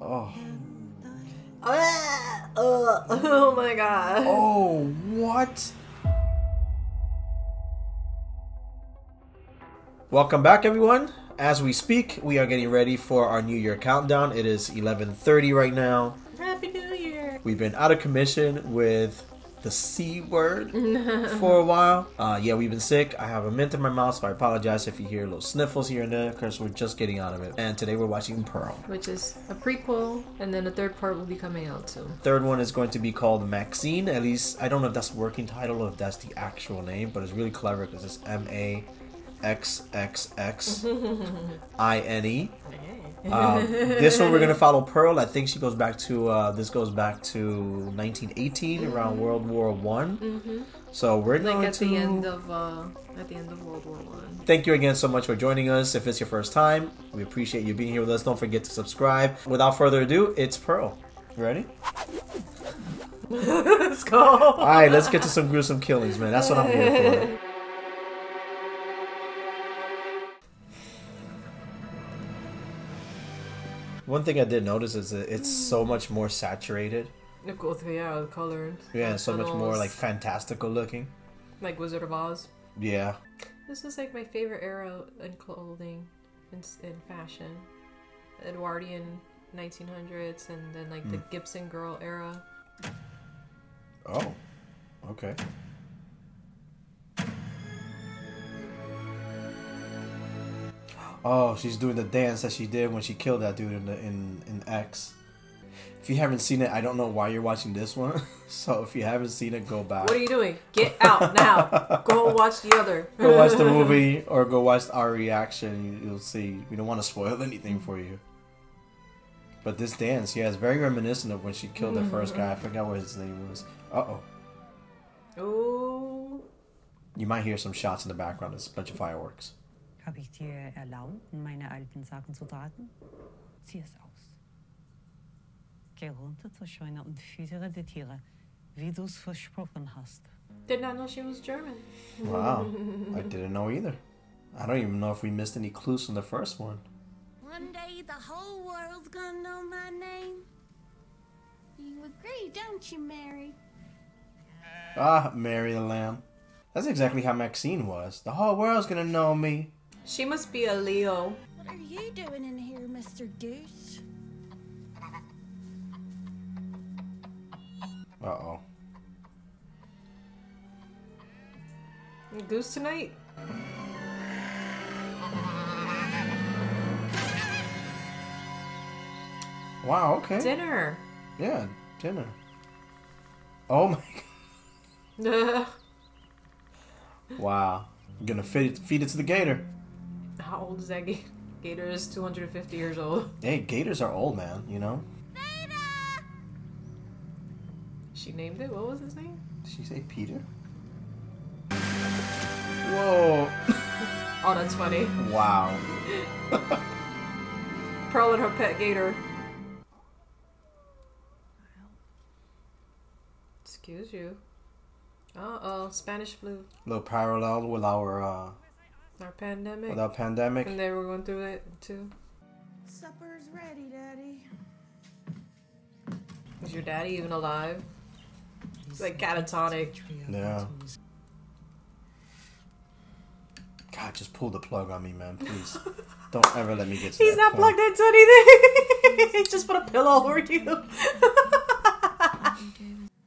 Oh. Uh, oh my god. Oh, what? Welcome back, everyone. As we speak, we are getting ready for our New Year countdown. It is 11:30 right now. Happy New Year. We've been out of commission with the C word for a while. Uh, yeah, we've been sick. I have a mint in my mouth, so I apologize if you hear little sniffles here and there because we're just getting out of it. And today we're watching Pearl. Which is a prequel, and then the third part will be coming out soon. Third one is going to be called Maxine. At least I don't know if that's working title or if that's the actual name, but it's really clever because it's M A X X X I N E. Um, this one we're gonna follow Pearl. I think she goes back to uh, this goes back to 1918 around World War One. So we're Mm-hmm. Like going at to the end of uh, at the end of World War One. Thank you again so much for joining us. If it's your first time, we appreciate you being here with us. Don't forget to subscribe. Without further ado, it's Pearl. You ready? Let's go. All right, let's get to some gruesome killings, man. That's what I'm here for. One thing I did notice is that it's so mm. much more saturated. Of course, yeah, the colors. Yeah, so much more like fantastical looking. like Wizard of Oz. Yeah. This is like my favorite era in clothing, in, in fashion. Edwardian 1900s, and then like the hmm. Gibson Girl era. Oh. Okay. Oh, she's doing the dance that she did when she killed that dude in the in in X. If you haven't seen it, I don't know why you're watching this one. so if you haven't seen it, go back. What are you doing? Get out now! Go watch the other. go watch the movie or go watch our reaction. You- You'll see. We don't want to spoil anything for you. But this dance, yeah, it's very reminiscent of when she killed the first guy. I forgot what his name was. Uh oh. Ooh. You might hear some shots in the background. It's a bunch of fireworks. Habe ich dir erlaubt, meine alten Sachen zu traten? Zieh es aus. Geh runter zur Scheune und füttere die Tiere, wie du es versprochen hast. Did not know she was German. Wow. I didn't know either. I don't even know if we missed any clues from the first one. One day the whole world's gonna know my name. You agree, don't you, Mary? Ah, Mary the Lamb. That's exactly how Maxine was. The whole world's gonna know me. She must be a Leo. What are you doing in here, Mr. Goose? Uh oh. Goose tonight? Wow, okay. Dinner. Yeah, dinner. Oh my god. Wow. I'm gonna feed it, feed it to the gator. How old is that ga- gator? Is 250 years old. Hey, gators are old, man, you know? She named it. What was his name? Did she say Peter? Whoa. Oh, that's funny. wow. Pearl and her pet gator. Excuse you. Uh oh, Spanish flu. little parallel with our uh Our pandemic. with our pandemic. and they were going through it too. Supper's ready, Daddy. Is your daddy even alive? He's like catatonic. Yeah. God, just pull the plug on me, man, please. Don't ever let me get to He's that not point. plugged into anything. he just put a pillow over you. But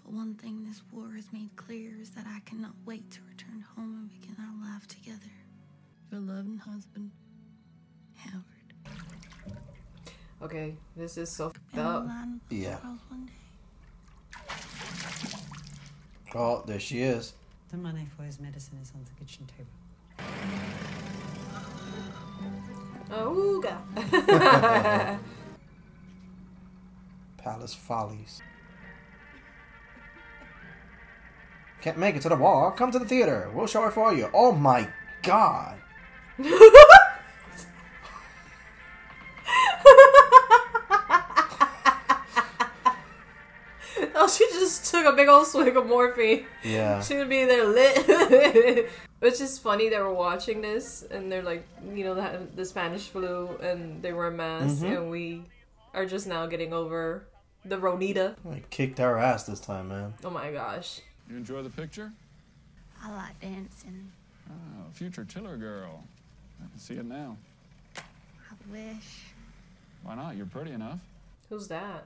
one thing this war has made clear is that I cannot wait to return home and begin our life together. Your loving husband, Howard. okay, this is so In fucked up. Yeah. Charles one day. Oh, there she is. The money for his medicine is on the kitchen table. Oh, God. Palace Follies. Can't make it to the wall? Come to the theater. We'll show it for you. Oh my god. oh, she just took a big old swig of morphine. Yeah. She would be there lit. Which just funny that we're watching this and they're like, you know, the, the Spanish flu and they wear masks Mhm. and we are just now getting over the Ronita. I kicked our ass this time, man. Oh my gosh. You enjoy the picture? I like dancing. Oh, future Tiller girl. I can see it now. I wish. Why not? You're pretty enough. Who's that?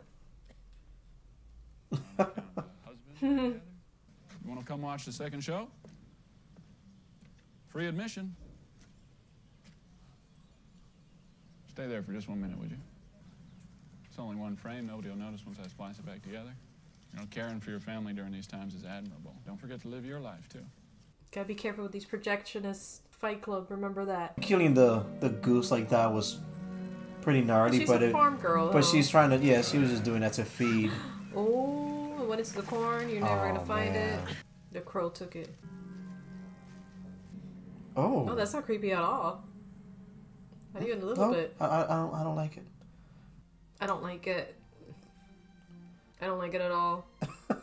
Husband? You want to come watch the second show? Free admission. Stay there for just one minute, would you? It's only one frame. Nobody will notice once I splice it back together. You know, caring for your family during these times is admirable. Don't forget to live your life, too. Gotta be careful with these projectionists. Fight Club, remember that. Killing the the goose like that was pretty gnarly, She's but a it, farm girl. but huh? she's trying to. Yeah, she was just doing that to feed. Oh, when it's the corn, you're never Oh, gonna find man. it. The crow took it. Oh, Oh, that's not creepy at all. Not even a little no, bit. I, I, I don't. I don't like it. I don't like it. I don't like it at all.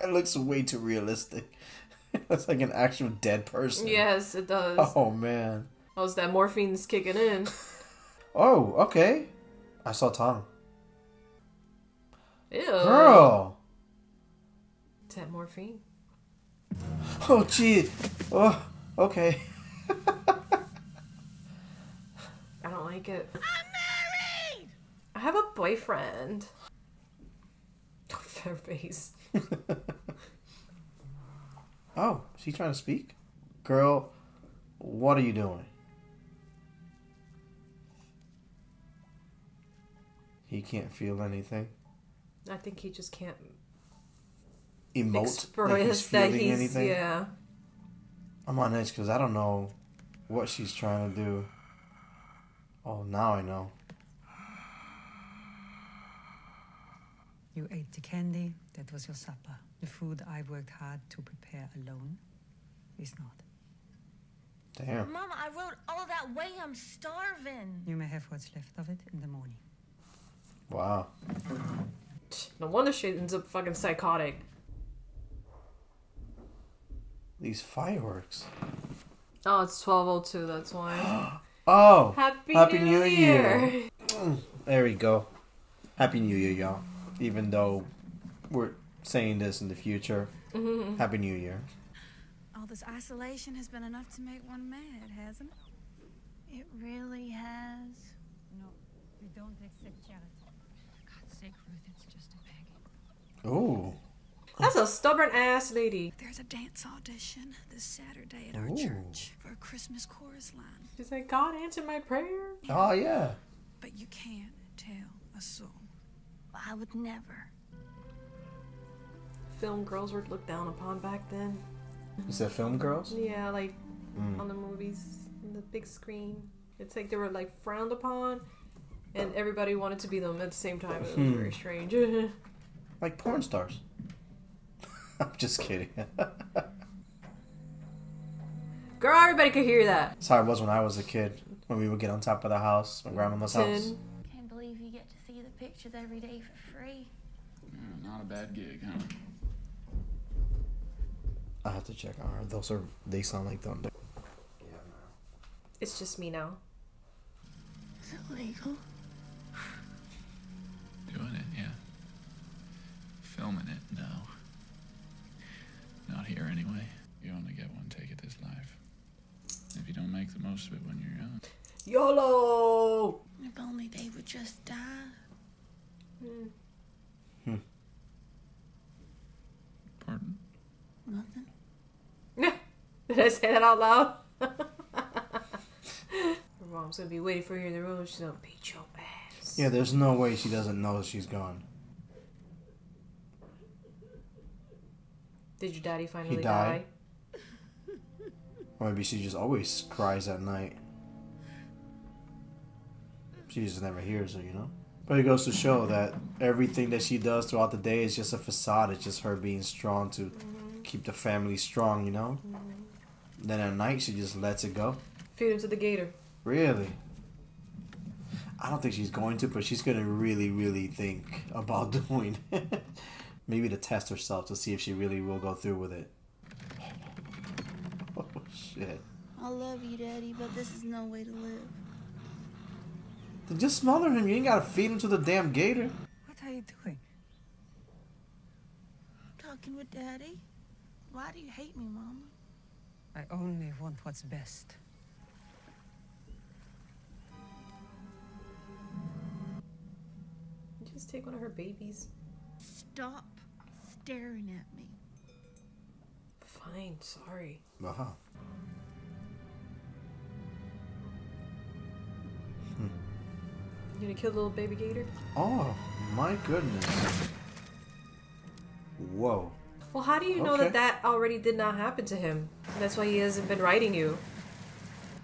It looks way too realistic. Looks like an actual dead person. Yes, it does. Oh man. Oh, it's that morphine's kicking in. Oh, okay. I saw tongue. Ew. Girl. It's that morphine. Oh gee. Oh, okay. I don't like it. I'm married! I have a boyfriend. Fair face. Oh, she trying to speak? Girl, what are you doing? He can't feel anything. I think he just can't Emote express like he's that he's anything. yeah. I'm on edge because I don't know what she's trying to do. Oh, now I know. You ate the candy, that was your supper. The food I worked hard to prepare alone is not. Damn. Mama, I wrote all that way. I'm starving. You may have what's left of it in the morning. Wow. No wonder she ends up fucking psychotic. These fireworks. Oh, it's twelve oh two. That's why. Oh! oh, Happy, Happy New, New Year. Year. Mm, there we go. Happy New Year, y'all. Even though we're saying this in the future, Mm-hmm. Happy New Year. All this isolation has been enough to make one mad, hasn't it? It really has. No, we don't accept charity. For God's sake, Ruth, it's just a begging. Oh, That's a stubborn ass lady. There's a dance audition this Saturday at our Ooh. church for a Christmas chorus line. She's like, God answered my prayer. oh yeah. But you can't tell a soul. I would never. Film girls were looked down upon back then. Is that film girls? Yeah, like Mm. on the movies, on the big screen. It's like they were like frowned upon, and everybody wanted to be them at the same time. It was Hmm. very strange. Like porn stars. I'm just kidding. Girl, everybody could hear that. That's how it was when I was a kid. When we would get on top of the house, my grandmama's house. Tin. Can't believe you get to see the pictures every day for free. Yeah, not a bad gig, huh? I have to check on her. Those are they sound like thunder. them. It's just me now. Is it legal? Doing it, yeah. Filming it, no. Not here anyway. You only get one take at this life. If you don't make the most of it when you're young. YOLO! If only they would just die. Hmm. Pardon? Nothing. Did I say that out loud? Her mom's gonna be waiting for you in the room. She's gonna beat your ass. Yeah, there's no way she doesn't know she's gone. Did your daddy finally died? die? Or maybe she just always cries at night. She just never hears her, you know? But it goes to show that everything that she does throughout the day is just a facade. It's just her being strong to mm-hmm. Keep the family strong, you know? Then at night, she just lets it go. Feed him to the gator. Really? I don't think she's going to, but she's going to really, really think about doing it. Maybe to test herself to see if she really will go through with it. Oh, shit. I love you, Daddy, but this is no way to live. Then just smother him. You ain't gotta feed him to the damn gator. What are you doing? Talking with Daddy? Why do you hate me, Mama? I only want what's best. You Just take one of her babies. Stop staring at me. Fine, sorry. Uh huh. Hmm. You gonna kill the little baby gator? Oh my goodness. Whoa. Well, how do you know Okay. that that already did not happen to him? That's why he hasn't been writing you.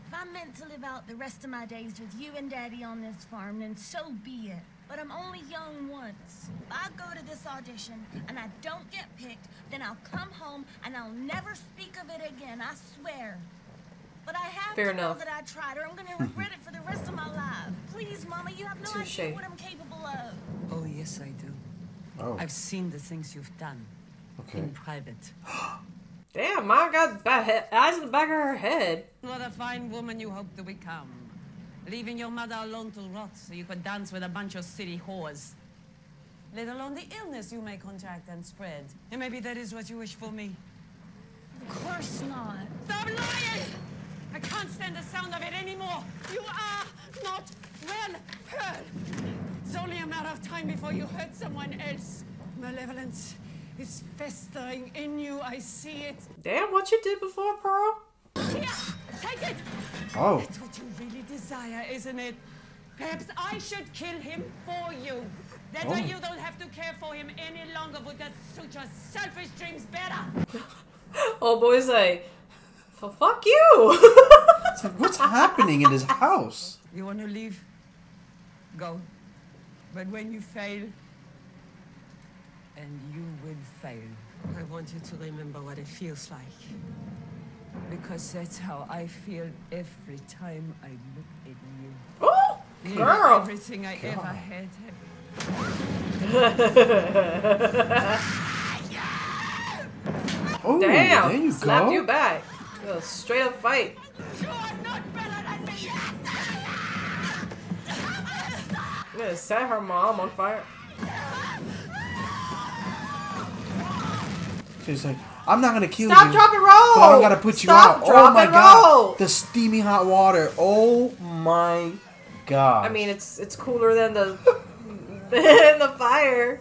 If I'm meant to live out the rest of my days with you and Daddy on this farm, then so be it. But I'm only young once. If I go to this audition and I don't get picked, then I'll come home and I'll never speak of it again, I swear. But I have Fair to enough. know that I tried or I'm gonna regret it for the rest of my life. Please, Mama, you have no Touche. idea what I'm capable of. Oh, yes, I do. Oh. I've seen the things you've done Okay. in private. Damn, mom got eyes in the back of her head. What a fine woman you hope to become. Leaving your mother alone to rot so you could dance with a bunch of city whores. Let alone the illness you may contract and spread. And maybe that is what you wish for me. Of course not. Stop lying! I can't stand the sound of it anymore. You are not well, Pearl. It's only a matter of time before you hurt someone else. Malevolence is festering in you. I see it. Damn, what you did before, Pearl? Here, take it. Oh. That's what you really desire, isn't it? Perhaps I should kill him for you. That way Oh. you don't have to care for him any longer. Would that suit your selfish dreams better? Oh, boy's like, well, fuck you. Like, what's happening in this house? You want to leave? Go. But when you fail, and you will fail, I want you to remember what it feels like. Because that's how I feel every time I look at you. oh, girl. are everything I ever had. Oh, Damn, there you slapped go. you back. A straight up fight. You are not better than me. I'm gonna set her mom on fire. She's like, I'm not gonna kill Stop, you. drop, and roll. But I'm gonna put you Stop, out. Drop, oh my and god. roll. The steamy hot water. Oh my god. I mean, it's it's cooler than the than the fire.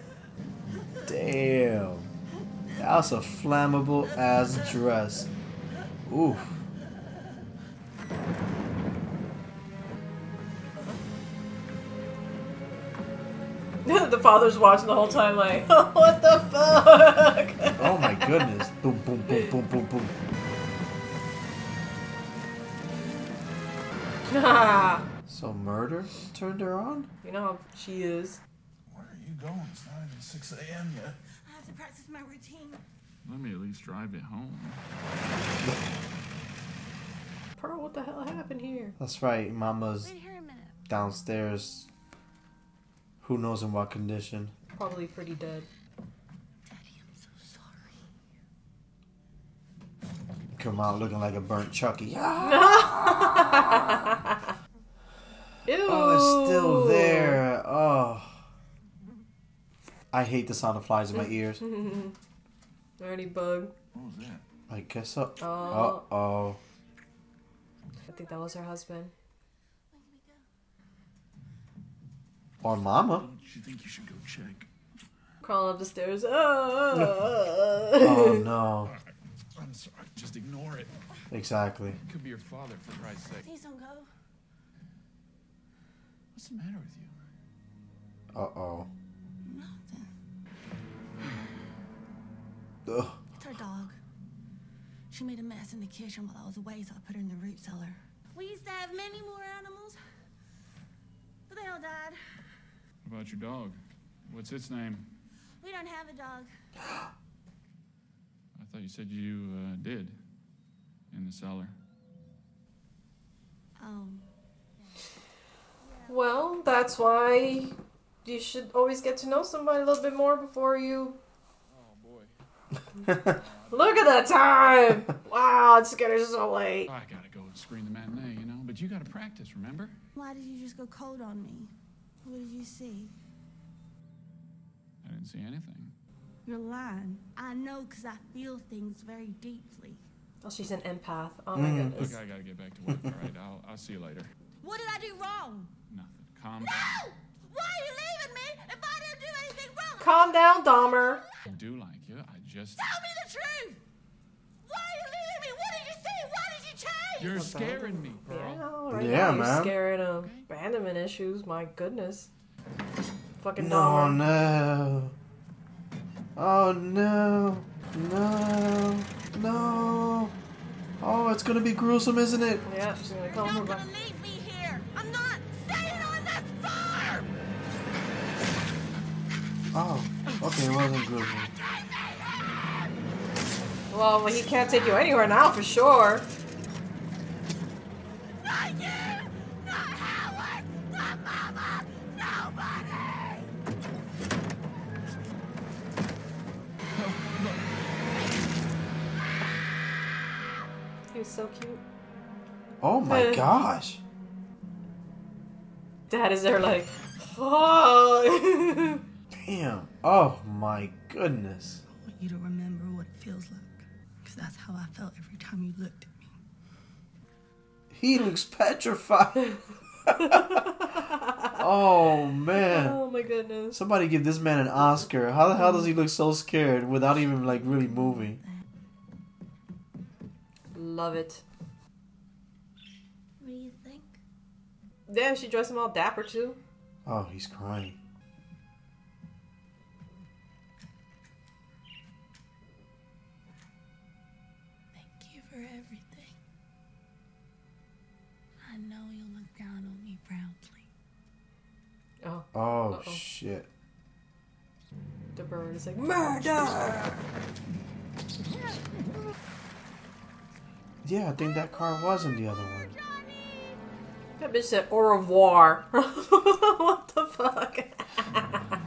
damn. That's a flammable ass dress. Oof. the father's watching the whole time, like, oh, what the fuck? Oh my goodness. boom, boom, boom, boom, boom, boom. So murder turned her on? you know how she is. Where are you going? It's not even 6 a.m. yet. I have to practice my routine. Let me at least drive it home. Pearl, what the hell happened here? That's right. Mama's Wait here a minute. downstairs. Who knows in what condition? Probably pretty dead. Daddy, I'm so sorry. Come out looking like a burnt Chucky. Ew. Oh, it's still there. Oh. I hate the sound of flies in my ears. Already bug. What was that? I guess so. Uh Oh. oh. I think that was her husband. Or Mama. Don't you think you should go check? Crawling up the stairs. Oh. Oh no. I'm sorry. Just ignore it. Exactly. It Could be your father, for Christ's sake. Please don't go. What's the matter with you? Uh oh. Nothing. Ugh. It's our dog. She made a mess in the kitchen while I was away, so I put her in the root cellar. We used to have many more animals, but they all died. What about your dog? What's its name? We don't have a dog. I thought you said you uh, did. In the cellar. Um, Well, that's why you should always get to know somebody a little bit more before you. Oh boy. Look at the time! Wow, it's getting so late. I gotta go and screen the matinee, you know? but you gotta practice, remember? Why did you just go cold on me? What did you see? I didn't see anything. You're lying. I know because I feel things very deeply. Oh, she's an empath. Oh my Mm. goodness. Look, I gotta get back to work. All right, I'll, I'll see you later. What did I do wrong? Nothing. Calm No! Why are you leaving me if I didn't do anything wrong? Calm down, Dahmer. I do like you. I just. Tell me the truth! Why are you leaving me? What did You're scaring me, Yeah, Pearl. right Yeah, now you're scaring of abandonment issues. My goodness. Fucking No, Dahmer. no. Oh no. No. No. Oh, it's gonna be gruesome, isn't it? Yeah, she's gonna You're come not gonna leave me here. I'm not staying on this farm! Oh. Okay, it wasn't gruesome. Well, he can't take you anywhere now for sure. My gosh. Dad is there like, oh. Damn. Oh my goodness. I want you to remember what it feels like. Because that's how I felt every time you looked at me. He looks petrified. oh man. oh my goodness. Somebody give this man an Oscar. How the hell does he look so scared without even like really moving? Love it. What do you think? Yeah, she dressed him all dapper too. Oh, he's crying. Thank you for everything. I know you'll look down on me proudly. Oh, Oh Uh-oh. shit. the bird is like, murder! Yeah, I think that car was in the other one. That bitch said au revoir. what the fuck?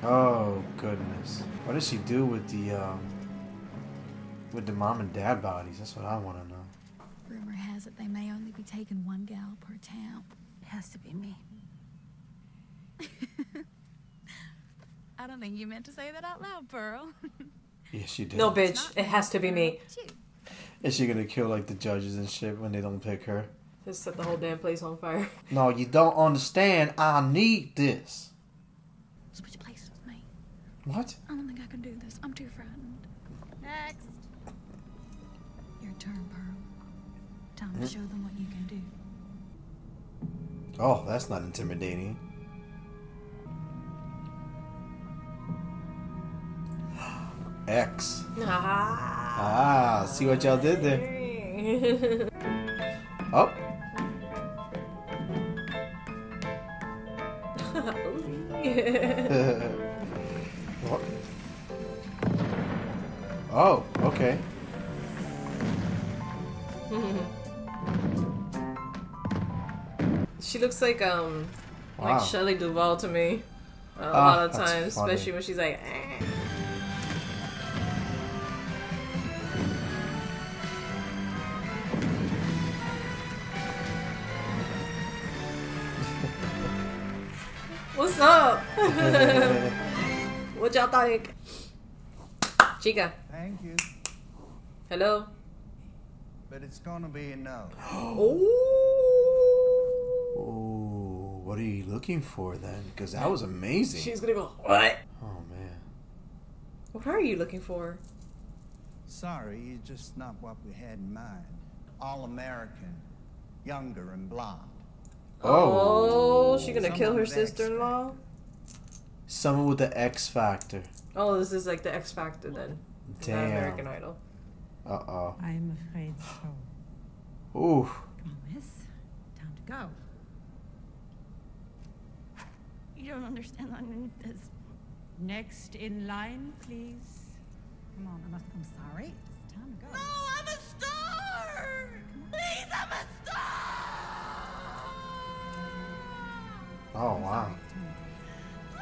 Oh goodness. What does she do with the um with the mom and dad bodies? That's what I want to know. Rumor has it they may only be taking one gal per town. It has to be me. I don't think you meant to say that out loud, Pearl. yes, you did. No, bitch. It has to be me. Is she gonna kill like the judges and shit when they don't pick her? Just set the whole damn place on fire. No, you don't understand. I need this. Switch places with me. What? I don't think I can do this. I'm too frightened. Next. Your turn, Pearl. Time to hmm? show them what you can do. Oh, that's not intimidating. X. Ah. Ah, see what y'all did there. Oh, oh, okay. she looks like um Wow. like Shelley Duvall to me. Uh, a Ah, lot of times, funny. especially when she's like, eh. Up? what y'all think? Chica, Thank you, hello. but it's gonna be a no. Ooh. Ooh, what are you looking for then? Because that was amazing. She's gonna go, what? oh man. What are you looking for? Sorry, it's just not what we had in mind. All American, younger and blonde. Oh. Oh, she gonna kill her Someone with X sister-in-law? Someone with the X factor. Oh, this is like the X Factor then. Not Damn. American Idol. Uh oh. I'm afraid so. Ooh. Come on, miss. Time to go. You don't understand. I need this. Next in line, please. Come on, I must. I'm sorry. It's time to go. No, I'm a star! Please, I'm a star! Oh wow.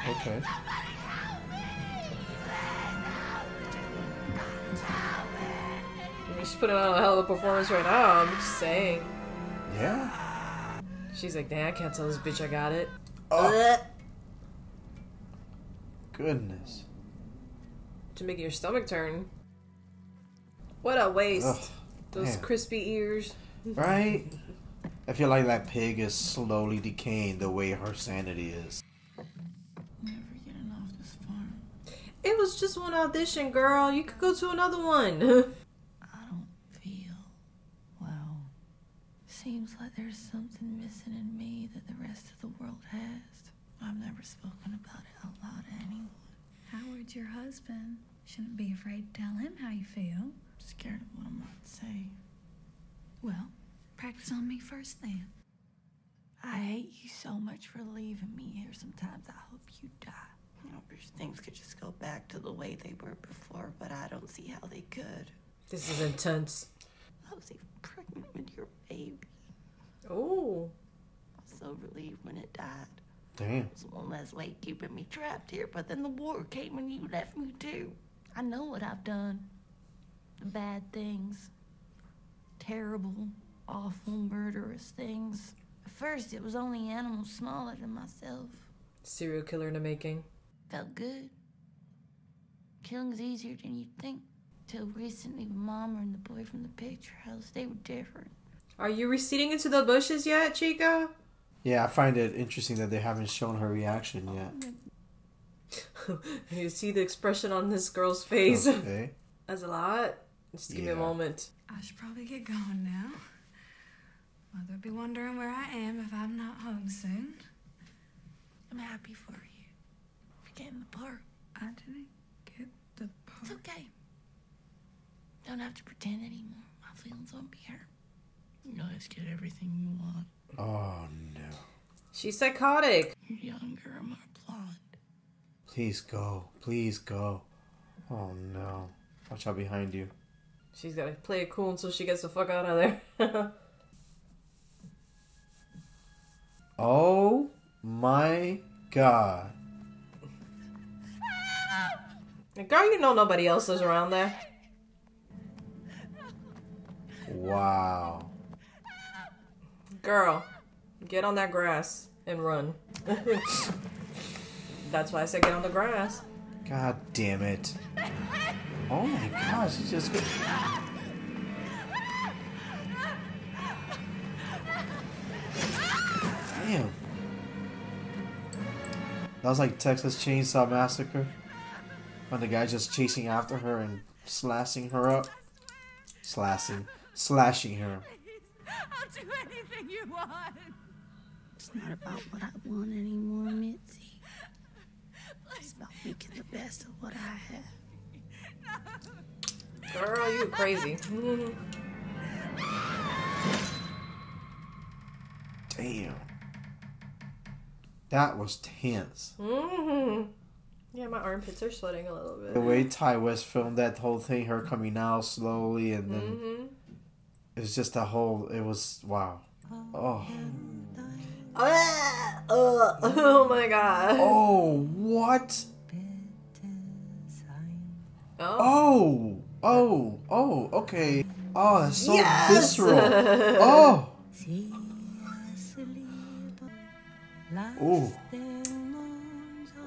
Okay. Somebody help me! Please help me! I mean, She's putting on a hell of a performance right now. I'm just saying. Yeah. She's like, damn, I can't tell this bitch I got it. Oh. Goodness. To make your stomach turn. What a waste. Ugh, Those damn. crispy ears. Right? I feel like that pig is slowly decaying the way her sanity is. Was just one audition, girl. You could go to another one. I don't feel well. Seems like there's something missing in me that the rest of the world has. I've never spoken about it out loud to anyone. Howard's your husband. Shouldn't be afraid to tell him how you feel. I'm Scared of what I might say. Well, practice on me first then. I hate you so much for leaving me here. Sometimes I hope you die. I things could just go back to the way they were before, but I don't see how they could. this is intense. I was even pregnant with your baby. Oh. I was so relieved when it died. Damn. It was one less weight keeping me trapped here, but then the war came and you left me too. I know what I've done. The bad things. Terrible, awful, murderous things. At first, it was only animals smaller than myself. Serial killer in the making. Felt good. Killing's easier than you'd think. Till recently, with Mama and the boy from the picture house, they were different. Are you receding into the bushes yet, Chica? Yeah, I find it interesting that they haven't shown her reaction yet. you see the expression on this girl's face. Okay. That's a lot. Just give me a moment. I should probably get going now. Mother'll be wondering where I am if I'm not home soon. I'm happy for you. For getting the part. I didn't get the park? It's okay. Don't have to pretend anymore. My feelings won't be hurt. You guys get everything you want. Oh no. She's psychotic. You're younger and more blonde. Please go. Please go. Oh no. Watch out behind you. She's gotta play it cool until she gets the fuck out of there. Oh my god. Girl, you know nobody else is around there. Wow. Girl, get on that grass and run. That's why I said get on the grass. God damn it. Oh my gosh, he just. Damn. That was like Texas Chainsaw Massacre. When the guy just chasing after her and slashing her up. Slashing. Slashing her. I'll do anything you want. It's not about what I want anymore, Mitzi. It's about making the best of what I have. Girl, you crazy. Damn. That was tense. hmm Yeah, my armpits are sweating a little bit. The way Ti West filmed that whole thing, her coming out slowly, and then hmm it was just a whole. It was wow. Oh, Ah, uh, oh my god. oh, what? Oh. Oh, oh, oh. Okay. Oh, that's so Yes! visceral. Oh,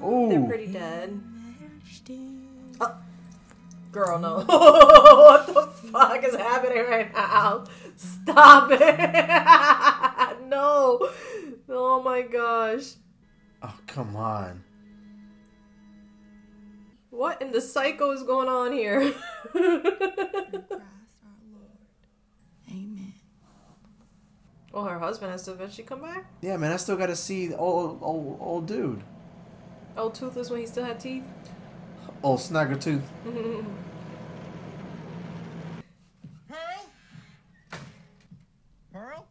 ooh, They're pretty dead. Oh. Girl, no. what the fuck is happening right now? Stop it. no. Oh my gosh. Oh, come on. What in the psycho is going on here? Amen. well, her husband has to eventually come back. Yeah, man. I still gotta see old, old, old dude. Oh, toothless when he still had teeth. Old Snaggletooth. Pearl? Pearl?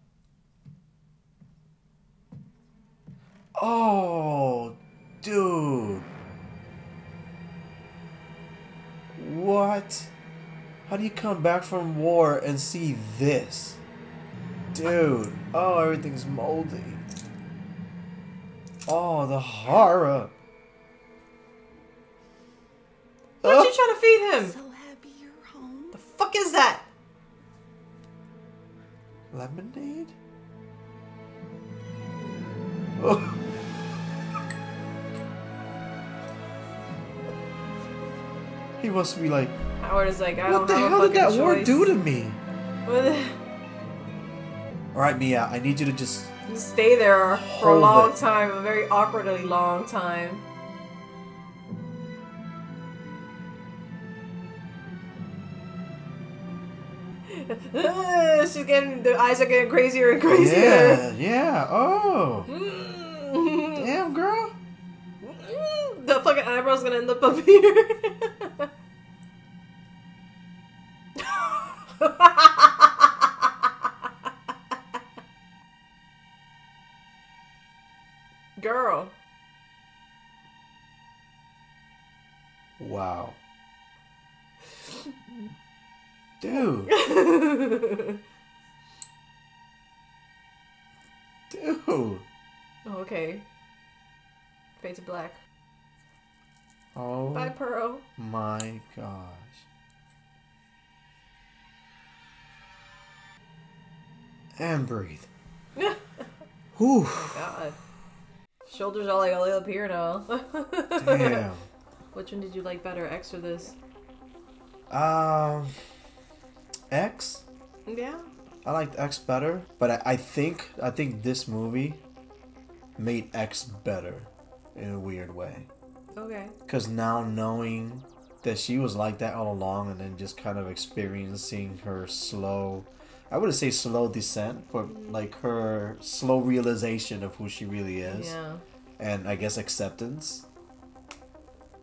Oh, dude. What? How do you come back from war and see this? Dude. Oh, everything's moldy. Oh, the horror. What you oh. trying to feed him? So happy you're home. The fuck is that? Lemonade? Oh. He must be like, Howard is like, I what don't the have hell a did that fucking war do to me? What the- Alright, Mia, I need you to just. Just stay there for a long it. time, a very awkwardly long time. She's getting the eyes are getting crazier and crazier. Yeah, yeah, oh. Mm. Damn, girl. The fucking eyebrow's gonna end up up here. black. Oh Bye, Pearl. my gosh. And breathe. Whew. God. Shoulders all like all the way up here now. Damn. Which one did you like better, X or this? Um, X. Yeah. I liked X better, but I, I think I think this movie made X better in a weird way. Okay. Because now knowing that she was like that all along, and then just kind of experiencing her slow, I wouldn't say slow descent, but like her slow realization of who she really is, Yeah. and I guess acceptance.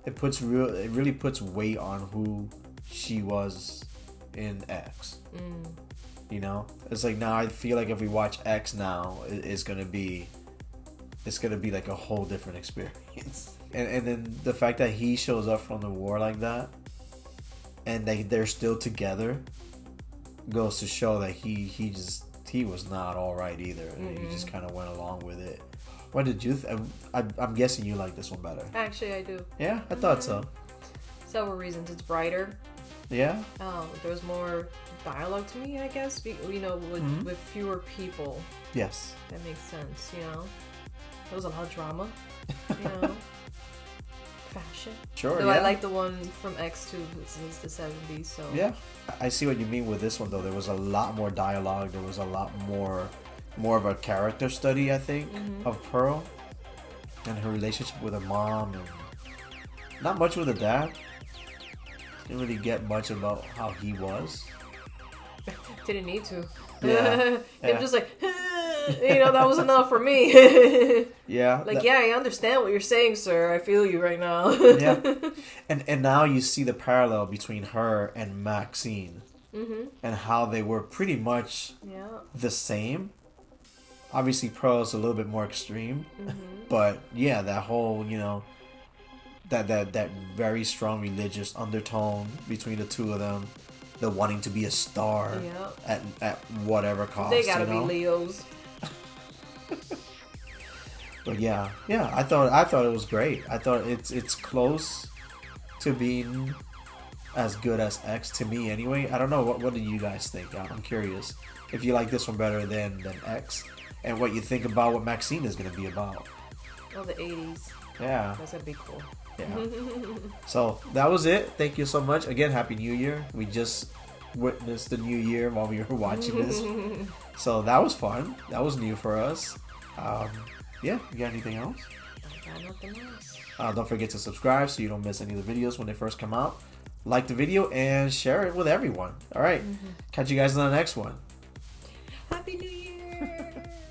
It puts real, it really puts weight on who she was in X. Mm. You know, it's like now I feel like if we watch X now, it's gonna be, it's gonna be like a whole different experience. And and then the fact that he shows up from the war like that, and they they're still together, goes to show that he he just he was not all right either. and He just kind of went along with it. What did you? Th- I, I'm guessing you like this one better. Actually, I do. Yeah, I thought so. Several reasons. It's brighter. Yeah. Um, there's more dialogue to me, I guess. Be- You know, with, Mhm. with fewer people. Yes. That makes sense. You know, there was a lot of drama. You know, fashion. Sure, Though I like the one from X two since the '70s. So Yeah, I see what you mean with this one though. There was a lot more dialogue. There was a lot more, more of a character study, I think, Mhm. of Pearl and her relationship with her mom, and not much with her dad. Didn't really get much about how he was. didn't need to. Yeah, yeah. just like, you know, that was enough for me. Yeah, Like, that- yeah, I understand what you're saying, sir. I feel you right now. yeah, and and now you see the parallel between her and Maxine, Mhm. and how they were pretty much Yeah. the same. Obviously, Pearl's a little bit more extreme, Mhm. but yeah, that whole you know, that that that very strong religious undertone between the two of them, the wanting to be a star Yeah. at at whatever cost. they gotta you know? be Leos. But yeah, yeah, I thought I thought it was great. I thought it's it's close to being as good as X to me anyway. I don't know what what do you guys think? I'm I'm curious if you like this one better than than X, and what you think about what Maxine is gonna be about. Oh, the 80s. Yeah. That's gonna be cool. Yeah. So that was it. Thank you so much again. Happy New Year. We just witnessed the New Year while we were watching this, so that was fun. That was new for us. Um, yeah, you got anything else? Uh, don't forget to subscribe so you don't miss any of the videos when they first come out. Like the video and share it with everyone. All right. mm -hmm. Catch you guys in the next one. Happy New Year.